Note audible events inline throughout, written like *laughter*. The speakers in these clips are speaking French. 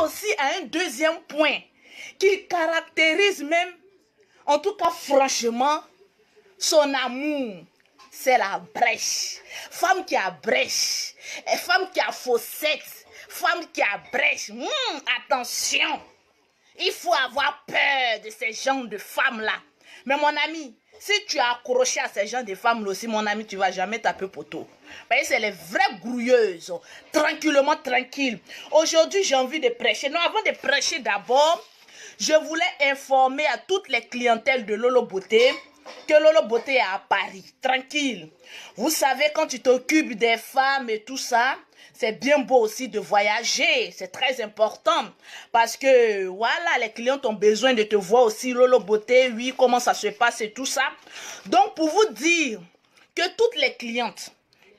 aussi à un deuxième point qui caractérise même, en tout cas franchement, son amour. C'est la brèche. Femme qui a brèche. Et femme qui a fossette. Femme qui a brèche. Hum, attention. Il faut avoir peur de ces gens de femmes-là. Mais mon ami, si tu as accroché à ces gens de femmes aussi, mon ami, tu vas jamais taper poteau. Parce c'est les vraies grouilleuses. Tranquillement, tranquille. Aujourd'hui, j'ai envie de prêcher. Non, avant de prêcher d'abord, je voulais informer à toutes les clientèles de Lolo Beauté que Lolo Beauté est à Paris. Tranquille. Vous savez, quand tu t'occupes des femmes et tout ça, c'est bien beau aussi de voyager, c'est très important parce que voilà, les clients ont besoin de te voir aussi, Lolo Beauté, oui, comment ça se passe et tout ça. Donc, pour vous dire que toutes les clientes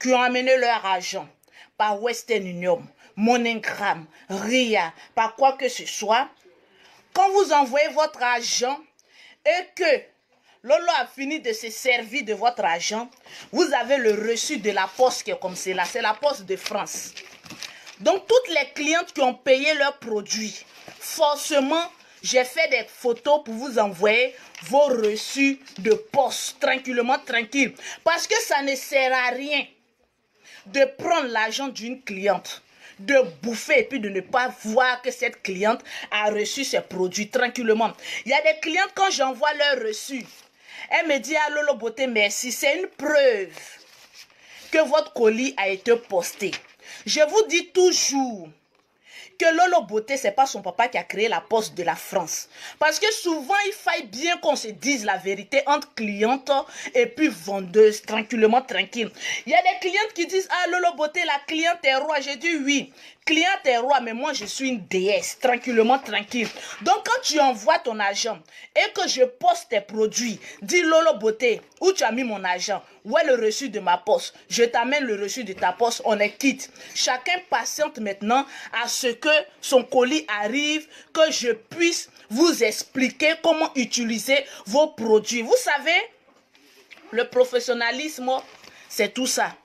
qui ont amené leur argent par Western Union, MoneyGram, RIA, par quoi que ce soit, quand vous envoyez votre argent et que Lolo a fini de se servir de votre argent. Vous avez le reçu de la poste qui est comme cela. C'est la poste de France. Donc, toutes les clientes qui ont payé leurs produits, forcément, j'ai fait des photos pour vous envoyer vos reçus de poste, tranquillement, tranquille. Parce que ça ne sert à rien de prendre l'argent d'une cliente de bouffer et puis de ne pas voir que cette cliente a reçu ses produits tranquillement. Il y a des clientes, quand j'envoie leur reçu, elle me dit ah, Lolo Beauté, merci. C'est une preuve que votre colis a été posté. Je vous dis toujours que Lolo Beauté, c'est pas son papa qui a créé la poste de la France. Parce que souvent, il faille bien qu'on se dise la vérité entre clientes et puis vendeuses, tranquillement, tranquille. Il y a des clientes qui disent, ah, Lolo Beauté, la cliente est roi. J'ai dit oui client est roi, mais moi je suis une déesse, tranquillement, tranquille. Donc quand tu envoies ton argent et que je poste tes produits, dis Lolo Beauté, où tu as mis mon argent, où est le reçu de ma poste, je t'amène le reçu de ta poste, on est quitte. Chacun patiente maintenant à ce que son colis arrive, que je puisse vous expliquer comment utiliser vos produits. Vous savez, le professionnalisme, c'est tout ça.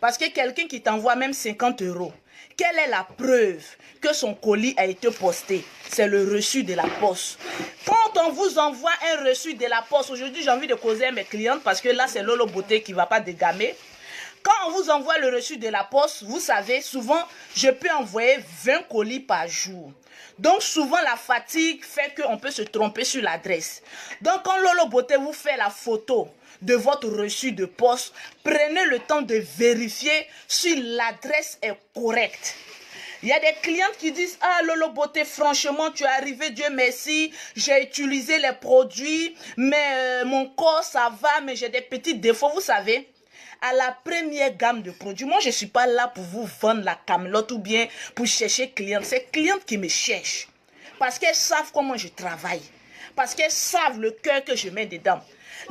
Parce que quelqu'un qui t'envoie même 50 euros, quelle est la preuve que son colis a été posté? C'est le reçu de la poste. Quand on vous envoie un reçu de la poste, aujourd'hui j'ai envie de causer à mes clientes parce que là c'est Lolo Beauté qui va pas dégamer. Quand on vous envoie le reçu de la poste, vous savez, souvent, je peux envoyer 20 colis par jour. Donc, souvent, la fatigue fait qu'on peut se tromper sur l'adresse. Donc, quand Lolo Beauté vous fait la photo de votre reçu de poste, prenez le temps de vérifier si l'adresse est correcte. Il y a des clientes qui disent, ah Lolo Beauté, franchement, tu es arrivé, Dieu merci, j'ai utilisé les produits, mais euh, mon corps, ça va, mais j'ai des petits défauts, vous savez. À la première gamme de produits, moi, je ne suis pas là pour vous vendre la camelote ou bien pour chercher clientes. C'est clientes qui me cherchent. Parce qu'elles savent comment je travaille. Parce qu'elles savent le cœur que je mets dedans.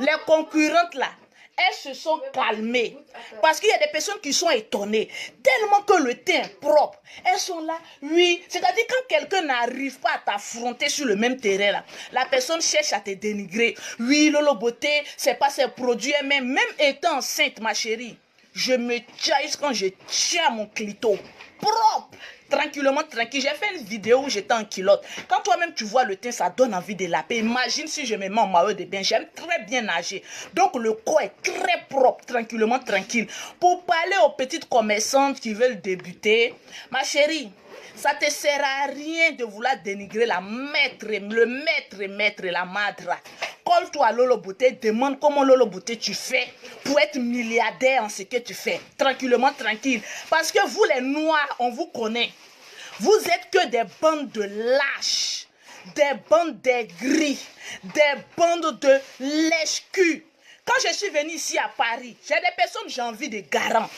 Les concurrentes là, elles se sont calmées. Parce qu'il y a des personnes qui sont étonnées. Tellement que le teint est propre. Elles sont là, oui. C'est-à-dire quand quelqu'un n'arrive pas à t'affronter sur le même terrain, là, la personne cherche à te dénigrer. Oui, Lolo Beauté, c'est pas ses produits. Mais même étant enceinte, ma chérie, je me chaise quand je tiens mon clito. Propre tranquillement, tranquille. J'ai fait une vidéo où j'étais en. Quand toi-même tu vois le teint, ça donne envie de laper. Imagine si je me mets en maillot de bain. J'aime très bien nager. Donc le corps est très propre, tranquillement, tranquille. Pour parler aux petites commerçantes qui veulent débuter, ma chérie, ça te sert à rien de vouloir dénigrer la maître, le maître, maître, la madre. Colle-toi à Lolo Beauté, demande comment Lolo Beauté tu fais pour être milliardaire en ce que tu fais. Tranquillement, tranquille. Parce que vous les noirs, on vous connaît. Vous êtes que des bandes de lâches, des bandes d'aigris, des bandes de lèche-cul. Quand je suis venue ici à Paris, j'ai des personnes, j'ai envie de garant.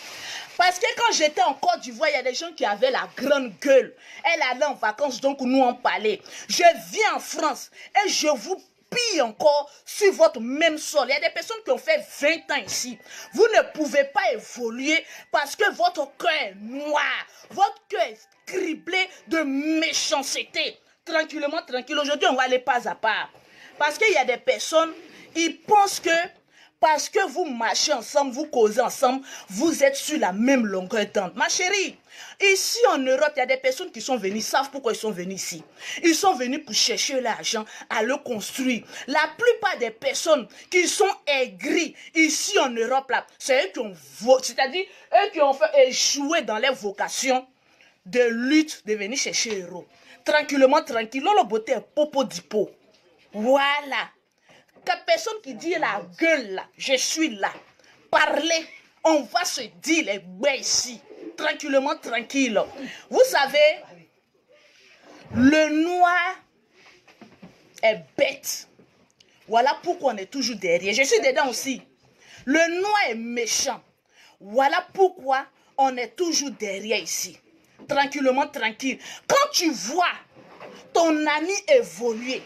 Parce que quand j'étais en Côte d'Ivoire, il y a des gens qui avaient la grande gueule. Elle allait en vacances, donc nous en parlait. Je viens en France et je vous pille encore sur votre même sol. Il y a des personnes qui ont fait 20 ans ici. Vous ne pouvez pas évoluer parce que votre cœur est noir. Votre cœur est criblé de méchanceté. Tranquillement, tranquille. Aujourd'hui, on va aller pas à pas. Parce qu'il y a des personnes, ils pensent que parce que vous marchez ensemble, vous causez ensemble, vous êtes sur la même longueur d'onde. Ma chérie, ici en Europe, il y a des personnes qui sont venues, savent pourquoi ils sont venus ici. Ils sont venus pour chercher l'argent, à le construire. La plupart des personnes qui sont aigries ici en Europe, c'est eux qui ont, c'est-à-dire eux qui ont fait échouer dans leur vocation de lutte de venir chercher héros. Tranquillement, tranquille. Lolo beauté popo dipo. Voilà. Que personne qui dit la gueule là, je suis là. Parlez, on va se dire les ici. Tranquillement, tranquille. Vous savez, le noir est bête. Voilà pourquoi on est toujours derrière. Je suis dedans aussi. Le noir est méchant. Voilà pourquoi on est toujours derrière ici. Tranquillement, tranquille. Quand tu vois ton ami évoluer,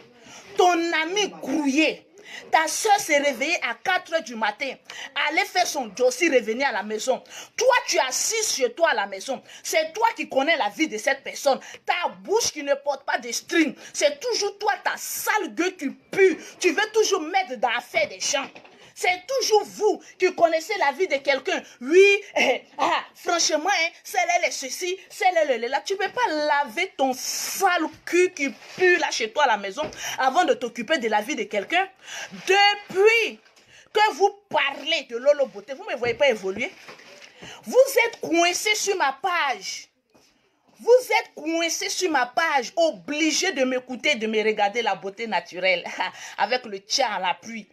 ton ami grouiller, ta soeur s'est réveillée à 4 heures du matin, aller faire son dossier, revenir à la maison. Toi, tu es assis chez toi à la maison. C'est toi qui connais la vie de cette personne. Ta bouche qui ne porte pas de string. C'est toujours toi, ta sale gueule qui pue. Tu veux toujours mettre dans l'affaire des gens. C'est toujours vous qui connaissez la vie de quelqu'un. Oui, eh, ah, franchement, hein, celle-là est ceci, celle-là est là. Tu ne peux pas laver ton sale cul qui pue là chez toi à la maison avant de t'occuper de la vie de quelqu'un. Depuis que vous parlez de Lolo Beauté, vous ne me voyez pas évoluer. Vous êtes coincé sur ma page. Vous êtes coincé sur ma page, obligé de m'écouter, de me regarder la beauté naturelle *laughs* avec le tien à la pluie.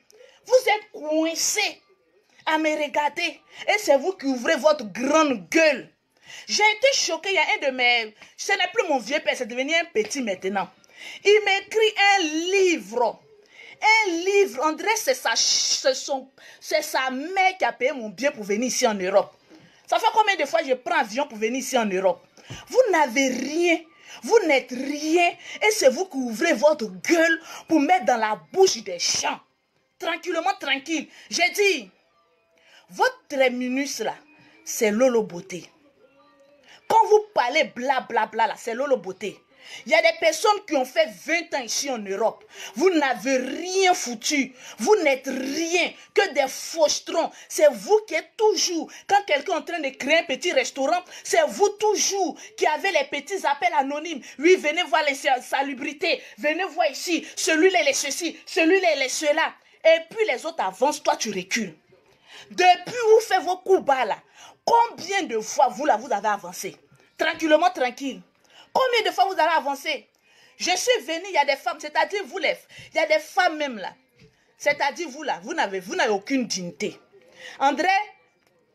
Vous êtes coincé à me regarder et c'est vous qui ouvrez votre grande gueule. J'ai été choqué, il y a un de mes... Ce n'est plus mon vieux père, c'est devenu un petit maintenant. Il m'écrit un livre. Un livre, André, c'est sa, c'est sa mère qui a payé mon billet pour venir ici en Europe. Ça fait combien de fois je prends avion pour venir ici en Europe? Vous n'avez rien. Vous n'êtes rien. Et c'est vous qui ouvrez votre gueule pour mettre dans la bouche des champs tranquillement, tranquille. J'ai dit, votre terminus là, c'est Lolo. Quand vous parlez blablabla bla, là, c'est Lolo Beauté. Il y a des personnes qui ont fait 20 ans ici en Europe. Vous n'avez rien foutu. Vous n'êtes rien que des fauchetrons. C'est vous qui êtes toujours, quand quelqu'un est en train de créer un petit restaurant, c'est vous toujours qui avez les petits appels anonymes. Oui, venez voir les salubrités. Venez voir ici. Celui-là, il est ceci. Celui-là, il est cela. Et puis les autres avancent, toi tu recules. Depuis vous faites vos coups bas là, combien de fois vous là vous avez avancé? Tranquillement, tranquille. Combien de fois vous avez avancé? Je suis venu, il y a des femmes, c'est-à-dire vous les, il y a des femmes même là. C'est-à-dire vous là, vous n'avez vous n'avez aucune dignité. André,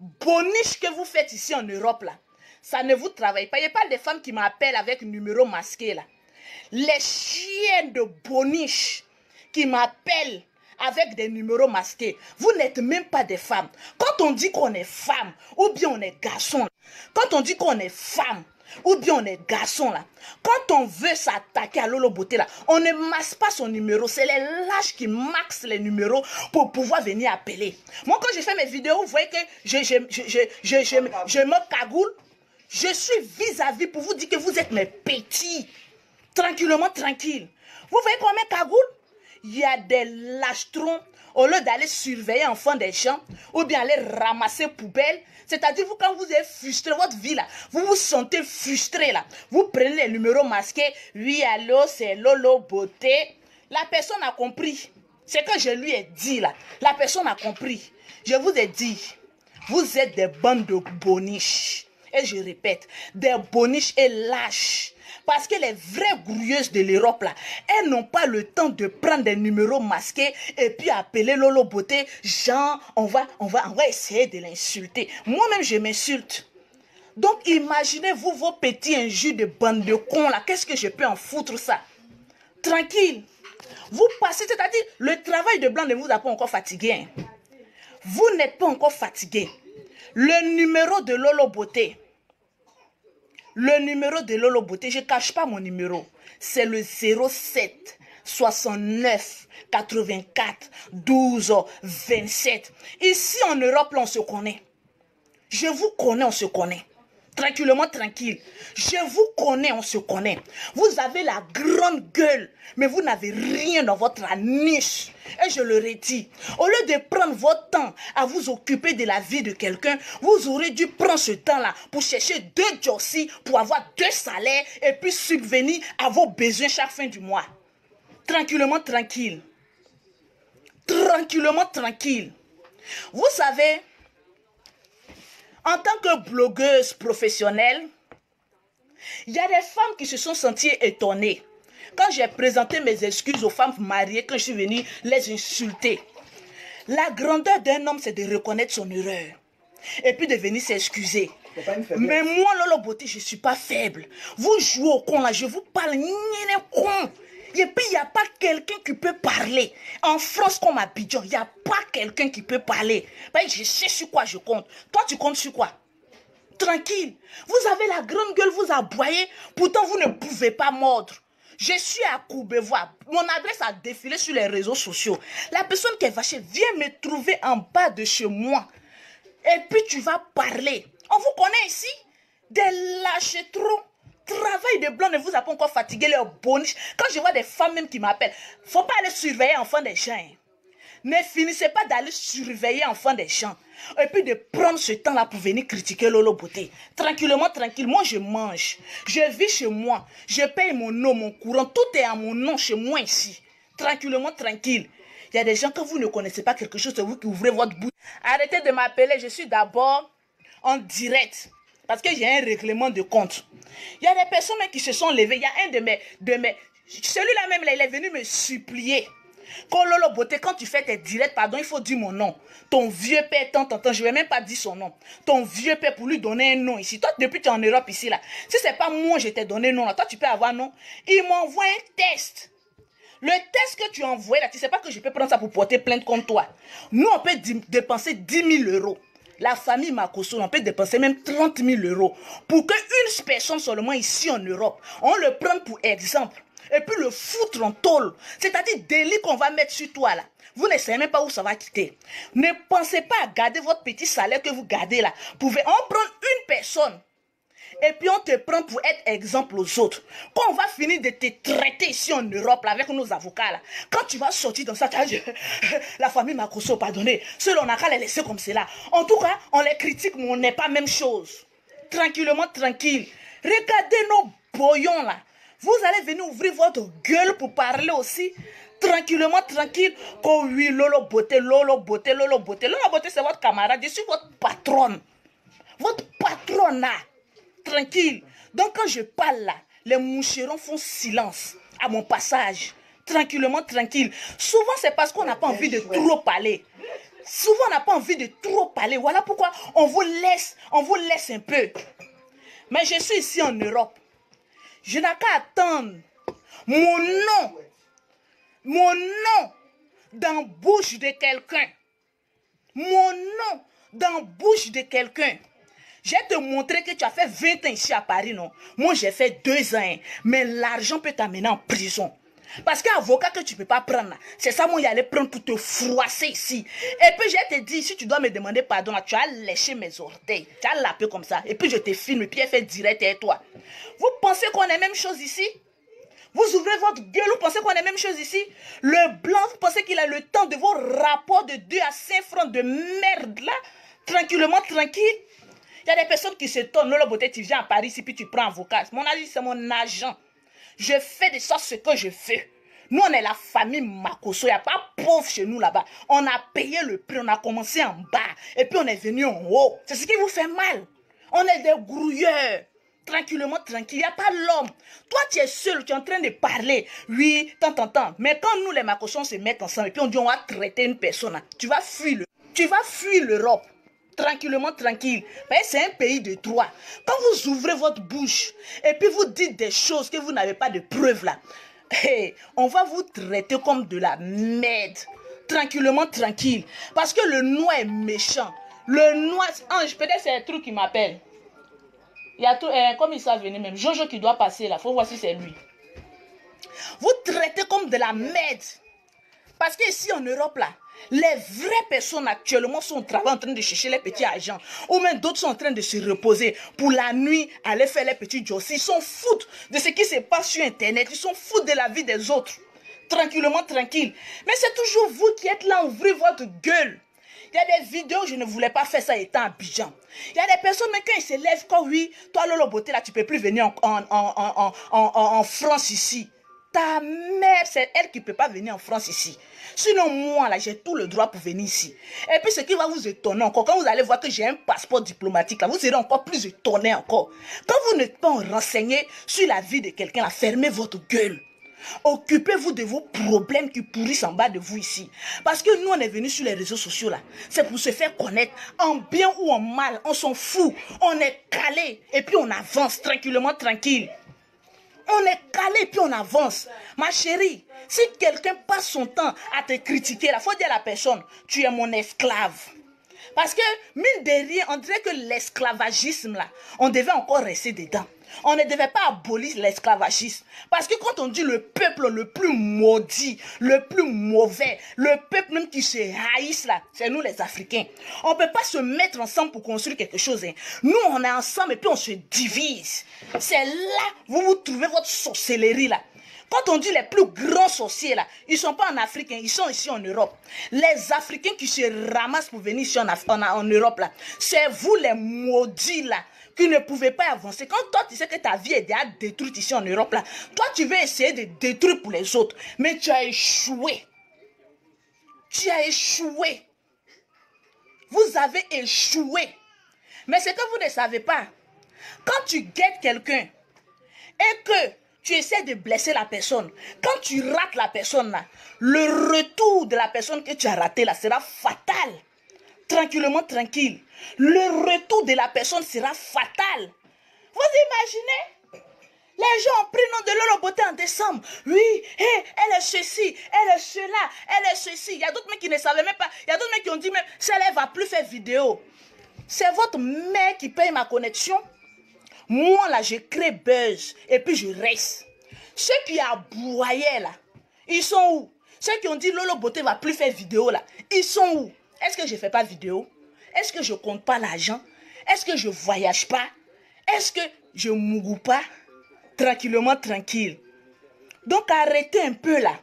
boniche que vous faites ici en Europe là, ça ne vous travaille pas. Il n'y a pas des femmes qui m'appellent avec numéro masqué là. Les chiens de boniche qui m'appellent avec des numéros masqués. Vous n'êtes même pas des femmes. Quand on dit qu'on est femme, ou bien on est garçon, quand on dit qu'on est femme, ou bien on est garçon là. Quand on veut s'attaquer à Lolo Beauté là, on ne masque pas son numéro. C'est les lâches qui maxent les numéros pour pouvoir venir appeler. Moi, quand je fais mes vidéos, vous voyez que je, je, je, je, je me cagoule. Je suis vis-à-vis pour vous dire que vous êtes mes petits. Tranquillement, tranquille. Vous voyez qu'on met cagoule? Il y a des lâchetrons, au lieu d'aller surveiller enfants des champs, ou bien aller ramasser poubelles, c'est-à-dire vous, quand vous êtes frustré, votre vie là, vous vous sentez frustré là, vous prenez les numéros masqués, oui, allô, c'est Lolo Beauté. La personne a compris. C'est que je lui ai dit là. La personne a compris. Je vous ai dit, vous êtes des bandes de boniches. Et je répète, des boniches et lâches. Parce que les vraies grouilleuses de l'Europe, là, elles n'ont pas le temps de prendre des numéros masqués et puis appeler Lolo Beauté. Jean, on va, on va, on va essayer de l'insulter. Moi-même, je m'insulte. Donc, imaginez-vous vos petits injures de bande de cons, là. Qu'est-ce que je peux en foutre, ça? Tranquille. Vous passez, c'est-à-dire, le travail de blanc ne vous a pas encore fatigué. Hein. Vous n'êtes pas encore fatigué. Le numéro de Lolo Beauté, le numéro de Lolo Beauté, je ne cache pas mon numéro. C'est le 07 69 84 12 27. Ici en Europe, on se connaît. Je vous connais, on se connaît. Tranquillement, tranquille. Je vous connais, on se connaît. Vous avez la grande gueule, mais vous n'avez rien dans votre niche. Et je le redis, au lieu de prendre votre temps à vous occuper de la vie de quelqu'un, vous aurez dû prendre ce temps-là pour chercher deux jossis, pour avoir deux salaires et puis subvenir à vos besoins chaque fin du mois. Tranquillement, tranquille. Tranquillement, tranquille. Vous savez, en tant que blogueuse professionnelle, il y a des femmes qui se sont senties étonnées quand j'ai présenté mes excuses aux femmes mariées quand je suis venue les insulter. La grandeur d'un homme, c'est de reconnaître son erreur et puis de venir s'excuser. Mais moi, Lolo Beauté, je ne suis pas faible. Vous jouez au con là, je vous parle, con. Et puis, il n'y a pas quelqu'un qui peut parler. En France, comme à Abidjan, il n'y a pas quelqu'un qui peut parler. Ben, je sais sur quoi je compte. Toi, tu comptes sur quoi? Tranquille. Vous avez la grande gueule, vous aboyez. Pourtant, vous ne pouvez pas mordre. Je suis à Courbevoie. Mon adresse a défilé sur les réseaux sociaux. La personne qui est vachée vient me trouver en bas de chez moi. Et puis tu vas parler. On vous connaît ici? Des lâches trop travail de blanc ne vous a pas encore fatigué boniches. Quand je vois des femmes même qui m'appellent, faut pas aller surveiller enfants des gens. Hein. Ne finissez pas d'aller surveiller enfants des gens. Et puis de prendre ce temps-là pour venir critiquer Lolo Beauté. Tranquillement, tranquille. Moi, je mange. Je vis chez moi. Je paye mon nom, mon courant. Tout est à mon nom chez moi ici. Tranquillement, tranquille. Il y a des gens, que vous ne connaissez pas quelque chose, c'est vous qui ouvrez votre bouche. Arrêtez de m'appeler. Je suis d'abord en direct. Parce que j'ai un règlement de compte. Il y a des personnes qui se sont levées. Il y a un de mes... De mes Celui-là même, il est venu me supplier. Kololo Beauté, quand tu fais tes directs, pardon, il faut dire mon nom. Ton vieux père, tant, tant, je ne vais même pas dire son nom. Ton vieux père pour lui donner un nom ici. Toi, depuis que tu es en Europe ici, là. Si c'est pas moi, je t'ai donné un nom, là. Toi, tu peux avoir un nom. Il m'envoie un test. Le test que tu as envoyé, là, tu sais pas que je peux prendre ça pour porter plainte contre toi. Nous, on peut dépenser 10 000 euros. La famille Makoso, on peut dépenser même 30 000 euros pour qu'une personne seulement ici en Europe, on le prenne pour exemple et puis le foutre en tôle. C'est-à-dire délit qu'on va mettre sur toi là. Vous ne savez même pas où ça va quitter. Ne pensez pas à garder votre petit salaire que vous gardez là. Pouvez en prendre une personne et puis on te prend pour être exemple aux autres. Quand on va finir de te traiter ici en Europe avec nos avocats quand tu vas sortir dans ça, *laughs* la famille Makoso, pardonnez, ceux on n'a qu'à les laisser comme cela. En tout cas, on les critique, mais on n'est pas même chose. Tranquillement, tranquille. Regardez nos boyons là. Vous allez venir ouvrir votre gueule pour parler aussi tranquillement, tranquille. Oh oui, Lolo Beauté, Lolo Beauté, Lolo Beauté. Lolo Beauté, c'est votre camarade. Je suis votre patronne. Votre patronne là tranquille. Donc quand je parle là, les moucherons font silence à mon passage. Tranquillement, tranquille. Souvent, c'est parce qu'on n'a pas envie de trop parler. Souvent, on n'a pas envie de trop parler. Voilà pourquoi on vous laisse, on vous laisse un peu. Mais je suis ici en Europe. Je n'ai qu'à attendre mon nom, mon nom dans la bouche de quelqu'un. Mon nom dans la bouche de quelqu'un. Je vais te montrer que tu as fait 20 ans ici à Paris, non? Moi, j'ai fait 2 ans. Hein. Mais l'argent peut t'amener en prison. Parce qu'un avocat que tu ne peux pas prendre, c'est ça, moi, il allait prendre pour te froisser ici. Et puis, je te dis, si tu dois me demander pardon, tu as léché mes orteils. Tu as lapé comme ça. Et puis, je te filme, et puis, elle fait direct et toi. Vous pensez qu'on est même chose ici? Vous ouvrez votre gueule, vous pensez qu'on est même chose ici? Le blanc, vous pensez qu'il a le temps de vos rapports de 2 à 5 francs de merde là? Tranquillement, tranquille? Il y a des personnes qui se tournent. Lolo Beauté, tu viens à Paris ici, puis tu prends avocat. Mon avis, c'est mon agent. Je fais de ça ce que je fais. Nous, on est la famille Makoso. Il n'y a pas pauvre chez nous là-bas. On a payé le prix. On a commencé en bas. Et puis, on est venu en haut. C'est ce qui vous fait mal. On est des grouilleurs. Tranquillement, tranquille. Il n'y a pas l'homme. Toi, tu es seul. Tu es en train de parler. Oui, tant, tant, tant. Mais quand nous, les Makoso, on se met ensemble et puis on dit on va traiter une personne, tu vas fuir. Tu vas fuir l'Europe tranquillement, tranquille. C'est un pays de droit. Quand vous ouvrez votre bouche et puis vous dites des choses que vous n'avez pas de preuves là, *laughs* on va vous traiter comme de la merde. Tranquillement, tranquille. Parce que le noir est méchant. Le noir, ange, peut-être c'est un truc qui m'appelle. Il y a tout, eh, comme il s'est venu même. Jojo qui doit passer là. Faut voir si c'est lui. Vous traitez comme de la merde. Parce qu'ici en Europe là, Les vraies personnes actuellement sont au travail en train de chercher les petits agents. Ou même d'autres sont en train de se reposer pour la nuit, aller faire les petits jobs. Ils sont foutent de ce qui se passe sur Internet. Ils sont foutent de la vie des autres. Tranquillement, tranquille. Mais c'est toujours vous qui êtes là, ouvrez votre gueule. Il y a des vidéos, je ne voulais pas faire ça étant à Bijan. Il y a des personnes, mais quand ils se lèvent, quand oui, toi, Lolo Beauté, là, tu peux plus venir en, en, en, en France ici. Ta mère, c'est elle qui ne peut pas venir en France ici. Sinon, moi, là, j'ai tout le droit pour venir ici. Et puis, ce qui va vous étonner encore, quand vous allez voir que j'ai un passeport diplomatique, là, vous serez encore plus étonné encore. Quand vous n'êtes pas renseigné sur la vie de quelqu'un, fermez votre gueule. Occupez-vous de vos problèmes qui pourrissent en bas de vous ici. Parce que nous, on est venus sur les réseaux sociaux là. C'est pour se faire connaître. En bien ou en mal, on s'en fout. On est calé. Et puis on avance tranquillement, tranquille. On est calé puis on avance. Ma chérie, si quelqu'un passe son temps à te critiquer, il faut dire à la personne, tu es mon esclave. Parce que, mine de rien, on dirait que l'esclavagisme, là, on devait encore rester dedans. On ne devait pas abolir l'esclavagisme. Parce que quand on dit le peuple le plus maudit, le plus mauvais, le peuple même qui se haïsse là, c'est nous les Africains. On ne peut pas se mettre ensemble pour construire quelque chose. Hein. Nous, on est ensemble et puis on se divise. C'est là vous vous trouvez votre sorcellerie là. Quand on dit les plus grands sorciers là, ils sont pas en Afrique, hein, ils sont ici en Europe. Les Africains qui se ramassent pour venir ici en, en Europe là, c'est vous les maudits là qui ne pouvez pas avancer. Quand toi, tu sais que ta vie est déjà détruite ici en Europe, là, toi, tu veux essayer de détruire pour les autres. Mais tu as échoué. Tu as échoué. Vous avez échoué. Mais ce que vous ne savez pas, quand tu guettes quelqu'un et que tu essaies de blesser la personne, quand tu rates la personne là, le retour de la personne que tu as raté là sera fatal. Tranquillement, tranquille le retour de la personne sera fatal. Vous imaginez? Les gens ont pris nom de leur beauté en décembre. Oui, elle est ceci, elle est cela, elle est ceci. Il y a d'autres mecs qui ne savaient même pas. Il y a d'autres mecs qui ont dit, mais celle-là va plus faire vidéo. C'est votre mère qui paye ma connexion. Moi, là, je crée buzz et puis je reste. Ceux qui aboyaient, là, ils sont où? Ceux qui ont dit Lolo Beauté va plus faire vidéo, là, ils sont où? Est-ce que je ne fais pas vidéo? Est-ce que je compte pas l'argent? Est-ce que je voyage pas? Est-ce que je mourou pas? Tranquillement, tranquille. Donc arrêtez un peu là.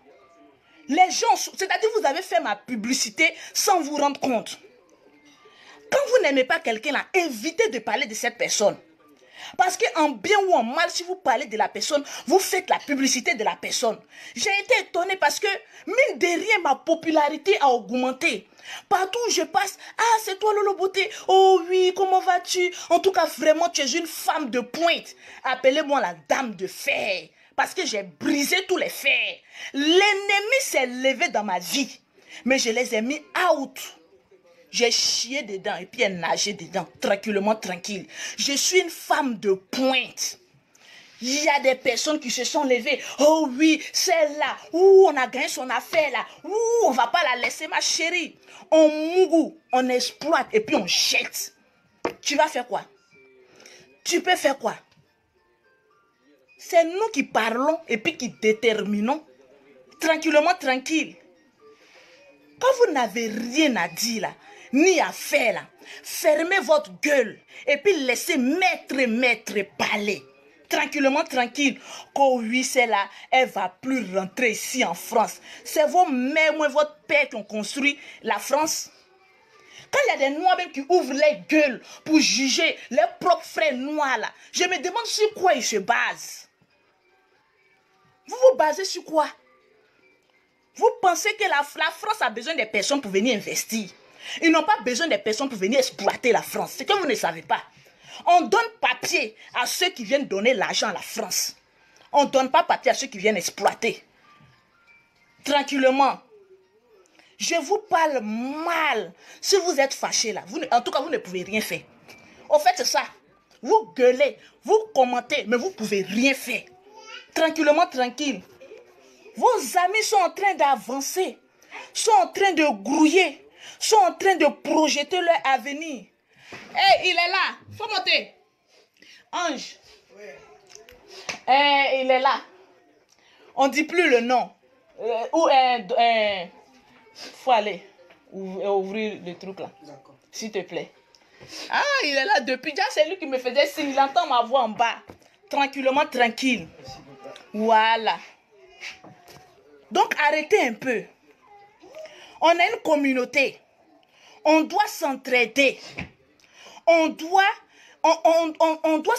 Les gens, c'est-à-dire vous avez fait ma publicité sans vous rendre compte. Quand vous n'aimez pas quelqu'un là, évitez de parler de cette personne. Parce qu'en bien ou en mal, si vous parlez de la personne, vous faites la publicité de la personne. J'ai été étonné parce que, mine de rien, ma popularité a augmenté. Partout où je passe, ah, c'est toi Lolo Beauté. Oh oui, comment vas-tu? En tout cas, vraiment, tu es une femme de pointe. Appelez-moi la dame de fer. Parce que j'ai brisé tous les fers. L'ennemi s'est levé dans ma vie. Mais je les ai mis out. J'ai chié dedans et puis elle nageait dedans, tranquillement, tranquille. Je suis une femme de pointe. Il y a des personnes qui se sont levées. Oh oui, celle-là. Ouh, on a gagné son affaire là. Ouh, on va pas la laisser, ma chérie. On mourou, on exploite et puis on jette. Tu vas faire quoi? Tu peux faire quoi? C'est nous qui parlons et puis qui déterminons. Tranquillement, tranquille. Quand vous n'avez rien à dire là, ni à faire là. Fermez votre gueule et puis laissez maître maître parler. Tranquillement, tranquille. Quand oui, c'est là, elle va plus rentrer ici en France. C'est vos mères ou votre père qui ont construit la France. Quand il y a des noirs même qui ouvrent les gueules pour juger leurs propres frères noirs là, je me demande sur quoi ils se basent. Vous vous basez sur quoi? Vous pensez que la, la France a besoin des personnes pour venir investir? Ils n'ont pas besoin des personnes pour venir exploiter la France. C'est que vous ne savez pas. On donne papier à ceux qui viennent donner l'argent à la France. On ne donne pas papier à ceux qui viennent exploiter. Tranquillement. Je vous parle mal. Si vous êtes fâché là, vous en tout cas, vous ne pouvez rien faire. Au fait, c'est ça. Vous gueulez, vous commentez, mais vous ne pouvez rien faire. Tranquillement, tranquille. Vos amis sont en train d'avancer, sont en train de grouiller sont en train de projeter leur avenir. Eh, il est là. Faut monter. Ange. Eh, il est là. On dit plus le nom. Euh, où est... Euh, faut aller. ouvrir le truc là. S'il te plaît. Ah, il est là depuis. Déjà, c'est lui qui me faisait signe. Il entend ma voix en bas. Tranquillement, tranquille. Voilà. Donc, arrêtez un peu. On a une communauté. On doit s'entraider. On doit,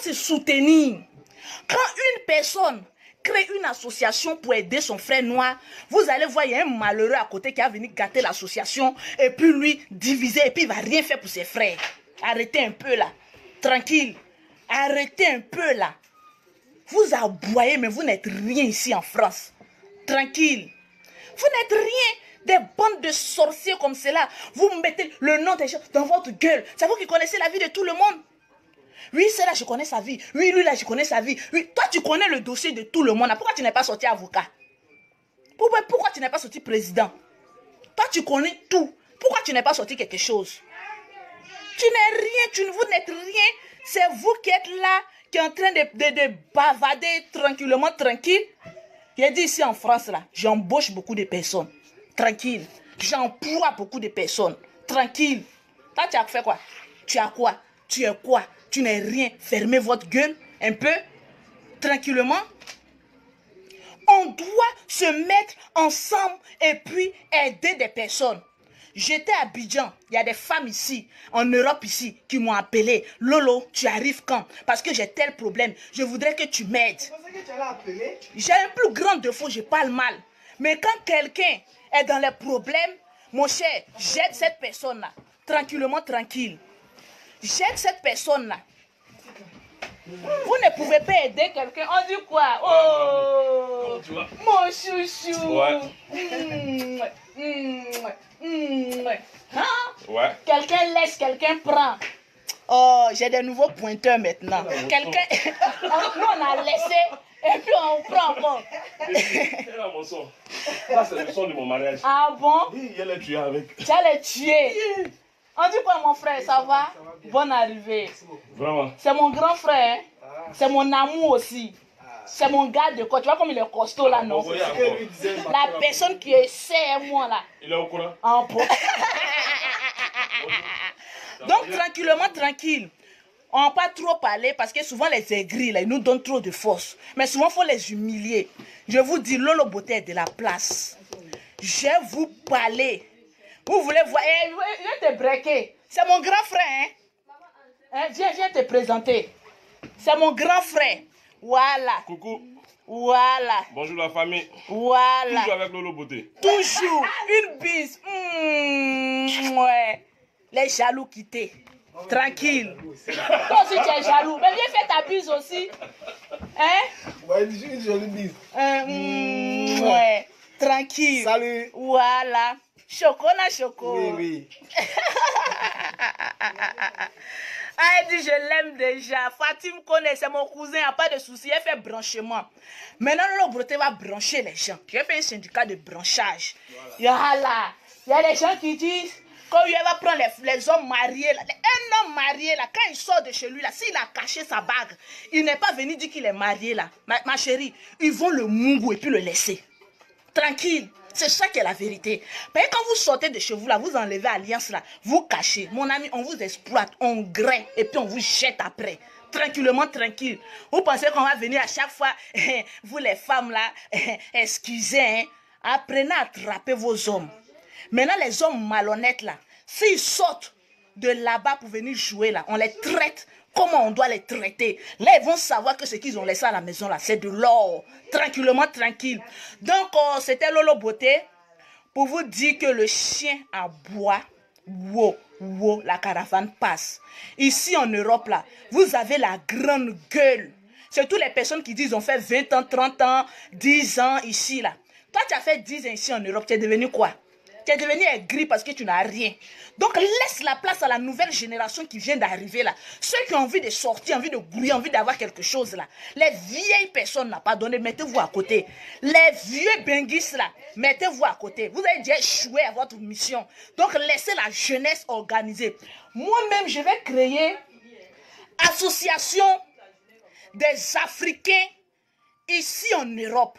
se soutenir. Quand une personne crée une association pour aider son frère noir, vous allez voir, y a un malheureux à côté qui a venu gâter l'association et puis lui diviser et puis il va rien faire pour ses frères. Arrêtez un peu là. Tranquille. Arrêtez un peu là. Vous aboyez, mais vous n'êtes rien ici en France. Tranquille. Vous n'êtes rien. Des bandes de sorciers comme cela. Vous mettez le nom des gens dans votre gueule. C'est vous qui connaissez la vie de tout le monde. Oui, c'est là, je connais sa vie. Oui, lui, là, je connais sa vie. Oui, toi, tu connais le dossier de tout le monde. Pourquoi tu n'es pas sorti avocat? Pourquoi, pourquoi tu n'es pas sorti président? Toi, tu connais tout. Pourquoi tu n'es pas sorti quelque chose? Tu n'es rien, tu, vous n'êtes rien. C'est vous qui êtes là, qui êtes en train de, de, de bavader tranquillement, tranquille. J'ai dit ici en France, là, j'embauche beaucoup de personnes. Tranquille. J'emploie beaucoup de personnes. Tranquille. Toi, tu as fait quoi? Tu as quoi? Tu es quoi? Tu n'es rien. Fermez votre gueule un peu, tranquillement. On doit se mettre ensemble et puis aider des personnes. J'étais à Abidjan, il y a des femmes ici, en Europe ici, qui m'ont appelé. Lolo, tu arrives quand? Parce que j'ai tel problème. Je voudrais que tu m'aides. J'ai un plus grand défaut, je parle mal. Mais quand quelqu'un est dans les problèmes, mon cher, j'aide cette personne-là. Tranquillement, tranquille. J'aide cette personne-là. Vous ne pouvez pas aider quelqu'un. On dit quoi? Oh Mon chouchou mmh, mmh, mmh. Hein? Ouais. Quelqu'un laisse, quelqu'un prend. Oh, j'ai des nouveaux pointeurs maintenant. Quelqu'un. *laughs* Nous, on a laissé *laughs* et puis on prend encore. C'est là mon son. Ça, c'est le son de mon mariage. Ah bon? Oui, il a tué avec. Tu as les tué. On dit quoi, mon frère? Ça va? Bonne arrivée. Vraiment C'est mon grand frère. C'est mon amour aussi. C'est mon gars de quoi Tu vois comme il est costaud là, non? La personne qui essaie, moi là. Il est au courant En *laughs* Donc, tranquillement, tranquille. On va pas trop parler parce que souvent les aigris, là, ils nous donnent trop de force. Mais souvent, il faut les humilier. Je vous dis, Lolo Beauté est de la place. Je vais vous parler. Vous voulez voir eh, Viens te breaker. C'est mon grand frère. Hein? Hein? Viens, viens te présenter. C'est mon grand frère. Voilà. Coucou. Voilà. Bonjour la famille. Voilà. Toujours avec Lolo Beauté. Toujours. Une bise. Mmh, ouais. Les jaloux quittés. Tranquille. Toi aussi tu es jaloux. Mais viens faire ta bise aussi. Hein? Ouais, une jolie bise. Euh, mmh, ouais. Tranquille. Salut. Voilà. Choco na choco. Oui, oui. ah, *laughs* elle dit, je l'aime déjà. Fatim connaît, c'est mon cousin, il n'y a pas de souci. Elle fait branchement. Maintenant, le broté va brancher les gens. Puis elle fait un syndicat de branchage. Voilà. Il y a des gens qui disent, quand il va prendre les, hommes mariés, un homme marié, là, quand il sort de chez lui, s'il a caché sa bague, il n'est pas venu dire qu'il est marié, là. Ma, chérie, ils vont le mungu et puis le laisser. Tranquille. C'est ça qui est la vérité. Quand vous sortez de chez vous, là, vous enlevez alliance, là, vous cachez. Mon ami, on vous exploite, on graine et puis on vous jette après. Tranquillement, tranquille. Vous pensez qu'on va venir à chaque fois, *laughs* vous les femmes, là, *laughs* excusez, hein, apprenez à attraper vos hommes. Maintenant, les hommes malhonnêtes, là, s'ils sortent de là-bas pour venir jouer, là, on les traite comment on doit les traiter. Là, ils vont savoir que ce qu'ils ont laissé à la maison, là, c'est de l'or. Tranquillement, tranquille. Donc, oh, c'était Lolo Beauté pour vous dire que le chien aboie. Wow, wow, la caravane passe. Ici en Europe, là, vous avez la grande gueule. Toutes les personnes qui disent ont fait 20 ans, 30 ans, 10 ans ici, là. Toi, tu as fait 10 ans ici en Europe, tu es devenu quoi? Tu es devenu aigri parce que tu n'as rien. Donc laisse la place à la nouvelle génération qui vient d'arriver là. Ceux qui ont envie de sortir, envie de grouiller, envie d'avoir quelque chose là. Les vieilles personnes n'ont pas donné, mettez-vous à côté. Les vieux benguis là, mettez-vous à côté. Vous avez déjà échoué à votre mission. Donc laissez la jeunesse organiser. Moi-même, je vais créer association des Africains ici en Europe.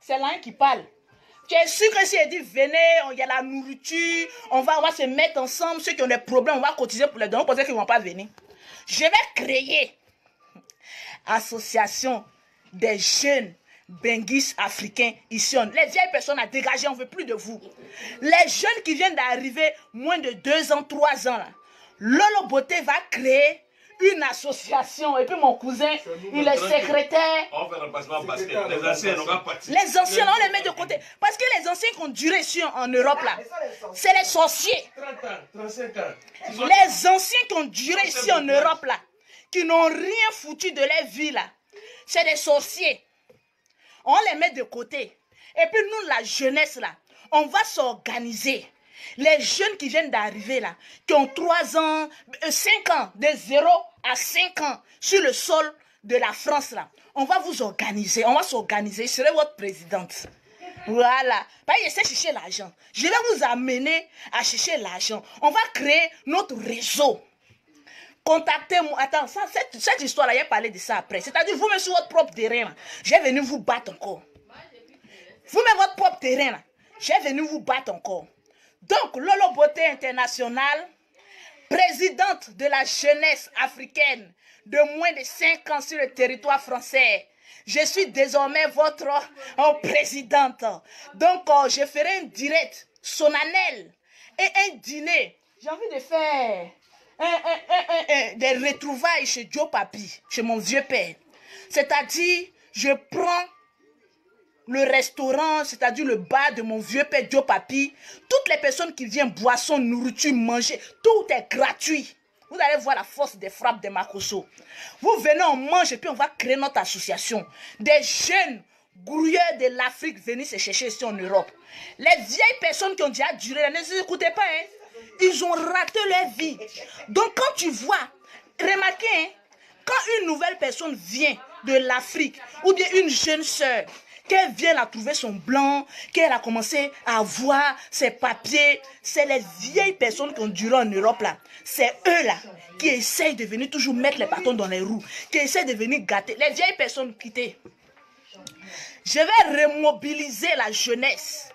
C'est l'un qui parle. Tu es sûr que si elle dit venez, il y a la nourriture, on va, se mettre ensemble, ceux qui ont des problèmes, on va cotiser pour les donner, peut-être qu'ils ne vont pas venir. Je vais créer association des jeunes benguis africains ici. Les vieilles personnes à dégager, on ne veut plus de vous. Les jeunes qui viennent d'arriver, moins de deux ans, trois ans, là, Lolo Beauté va créer une association. Et puis mon cousin, il est secrétaire. On fait le passement parce que les anciens n'ont pas parti. Les anciens, on les met de côté. Parce que les anciens qui ont duré ici en Europe, là, c'est les sorciers. 30 ans, 35 ans. Ils ont- Les anciens qui ont duré ici en Europe, là, qui n'ont rien foutu de leur vie, là, c'est des sorciers. On les met de côté. Et puis nous, la jeunesse, là, on va s'organiser. Les jeunes qui viennent d'arriver, là, qui ont 3 ans, 5 ans, de 0 à 5 ans, sur le sol de la France, là, on va vous organiser. On va s'organiser. Je serai votre présidente. Voilà. Bah, je sais chercher l'argent. Je vais vous amener à chercher l'argent. On va créer notre réseau. Contactez-moi. Attends, ça, cette, histoire-là, j'ai parlé de ça après. C'est-à-dire, vous-même sur votre propre terrain, là, j'ai venu vous battre encore. Vous-même votre propre terrain, là, j'ai venu vous battre encore. Donc, Lolo Beauté International, présidente de la jeunesse africaine de moins de 5 ans sur le territoire français. Je suis désormais votre euh, présidente. Donc, euh, je ferai un direct solennel et un dîner. J'ai envie de faire des retrouvailles chez Joe Papi, chez mon vieux père. C'est-à-dire, je prends le restaurant, c'est-à-dire le bar de mon vieux père Papi, toutes les personnes qui viennent, boissons, nourriture, manger, tout est gratuit. Vous allez voir la force des frappes de Makoso. Vous venez, on mange et puis on va créer notre association. Des jeunes grouilleurs de l'Afrique venus se chercher ici en Europe. Les vieilles personnes qui ont déjà duré, ne écoutez pas, hein? Ils ont raté leur vie. Donc quand tu vois, remarquez, hein, quand une nouvelle personne vient de l'Afrique, ou bien une jeune sœur, qu'elle vient à trouver son blanc, qu'elle a commencé à voir ses papiers, c'est les vieilles personnes qui ont duré en Europe là. C'est eux là qui essayent de venir toujours mettre les bâtons dans les roues, qui essayent de venir gâter. Les vieilles personnes quittées. Je vais remobiliser la jeunesse.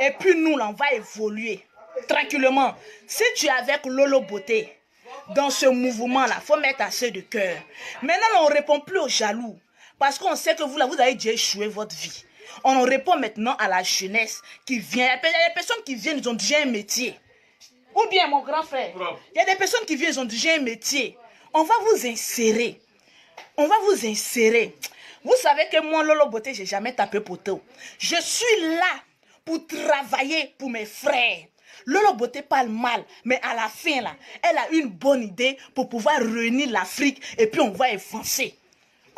Et puis nous, là, on va évoluer tranquillement. Si tu es avec Lolo Beauté, dans ce mouvement-là, faut mettre assez de cœur. Maintenant, on ne répond plus aux jaloux. Parce qu'on sait que vous, là, vous avez déjà échoué votre vie. On en répond maintenant à la jeunesse qui vient. Il y a des personnes qui viennent, ils ont déjà un métier. Ou bien, mon grand frère, il y a des personnes qui viennent, ils ont déjà un métier. On va vous insérer. On va vous insérer. Vous savez que moi, Lolo Beauté, j'ai jamais tapé poteau. Je suis là pour travailler pour mes frères. Lolo Beauté parle mal, mais à la fin, là, elle a une bonne idée pour pouvoir réunir l'Afrique et puis on va avancer.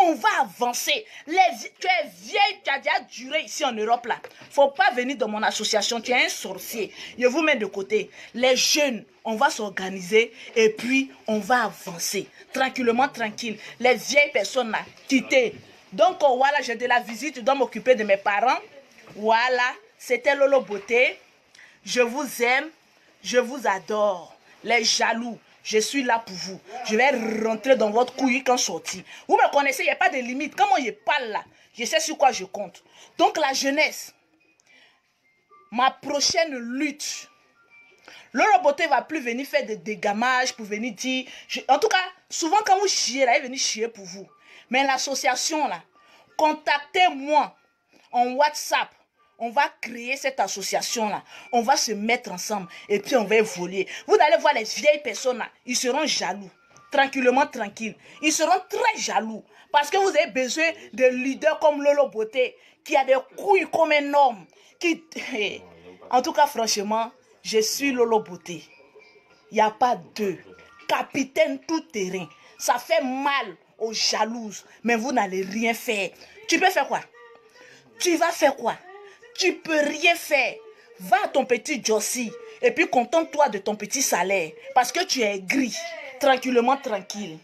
On va avancer. Les, tu es vieille, tu as déjà duré ici en Europe là. Faut pas venir dans mon association, tu es un sorcier. Je vous mets de côté. Les jeunes, on va s'organiser et puis on va avancer. Tranquillement, tranquille. Les vieilles personnes là, quittez. Donc oh, voilà, j'ai de la visite, je dois m'occuper de mes parents. Voilà, c'était Lolo Beauté. Je vous aime, je vous adore. Les jaloux, je suis là pour vous. Je vais rentrer dans votre couille quand sorti. Vous me connaissez, il n'y a pas de limite. Comment je parle là, je sais sur quoi je compte. Donc la jeunesse, ma prochaine lutte. Laura Beauté va plus venir faire des dégamages pour venir dire. en tout cas, souvent quand vous chiez là, elle venir chier pour vous. Mais l'association là, contactez-moi en WhatsApp. On va créer cette association-là. On va se mettre ensemble et puis on va évoluer. Vous allez voir les vieilles personnes là, ils seront jaloux. Tranquillement, tranquilles. Ils seront très jaloux. Parce que vous avez besoin de leaders comme Lolo Beauté, qui a des couilles comme un homme. *laughs* En tout cas, franchement, je suis Lolo Beauté. Il n'y a pas deux. Capitaine tout terrain. Ça fait mal aux jalouses, mais vous n'allez rien faire. Tu peux faire quoi? Tu vas faire quoi? Tu peux rien faire. Va à ton petit Jossi et puis contente-toi de ton petit salaire parce que tu es gris. Tranquillement, tranquille.